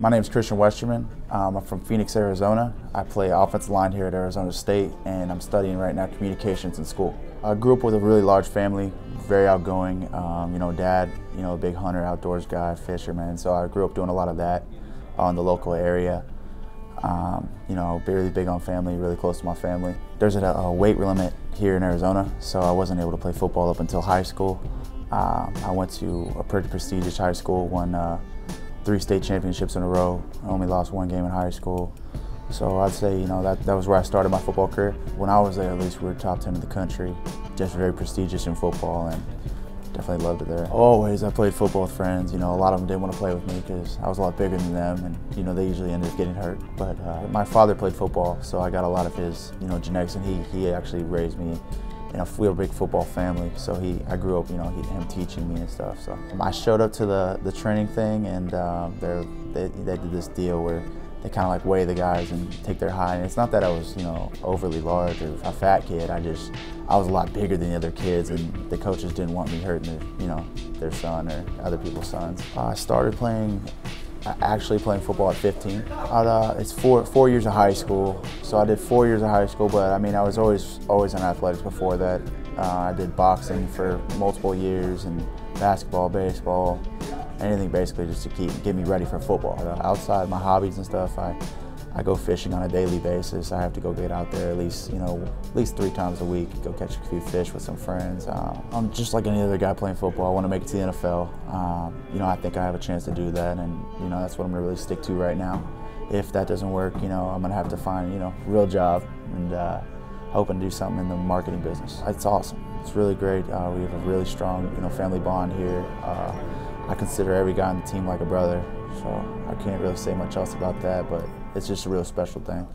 My name is Christian Westerman. Um, I'm from Phoenix, Arizona. I play offensive line here at Arizona State, and I'm studying right now communications in school. I grew up with a really large family, very outgoing. Um, you know, dad, you know, a big hunter, outdoors guy, fisherman. So I grew up doing a lot of that on the local area. Um, you know, really big on family, really close to my family. There's a, a, weight limit here in Arizona, so I wasn't able to play football up until high school. Um, I went to a pretty prestigious high school, won uh, three state championships in a row. I only lost one game in high school. So I'd say, you know, that, that was where I started my football career. When I was there, at least we were top 10 in the country, just very prestigious in football and definitely loved it there. Always, I played football with friends. You know, a lot of them didn't want to play with me because I was a lot bigger than them and, you know, they usually ended up getting hurt. But uh, my father played football, so I got a lot of his, you know, genetics and he, he actually raised me you know, we were a big football family, so he, I grew up, you know, he, him teaching me and stuff. So I showed up to the, the training thing, and um, they, they did this deal where they kind of like weigh the guys and take their height. And it's not that I was, you know, overly large or a fat kid. I just, I was a lot bigger than the other kids, and the coaches didn't want me hurting their, you know, their son or other people's sons. I started playing actually playing football at 15. Uh, it's four four years of high school, so I did four years of high school. But I mean, I was always always in athletics before that. Uh, I did boxing for multiple years and basketball, baseball, anything basically just to keep get me ready for football. Outside my hobbies and stuff, I I go fishing on a daily basis. I have to go get out there at least, you know, at least three times a week, go catch a few fish with some friends. Uh, I'm just like any other guy playing football. I want to make it to the NFL. Um, you know, I think I have a chance to do that, and you know, that's what I'm to really stick to right now. If that doesn't work, you know, I'm going to have to find, you know, real job and uh, hoping to do something in the marketing business. It's awesome. It's really great. Uh, we have a really strong, you know, family bond here. Uh, I consider every guy on the team like a brother, so I can't really say much else about that, but it's just a real special thing.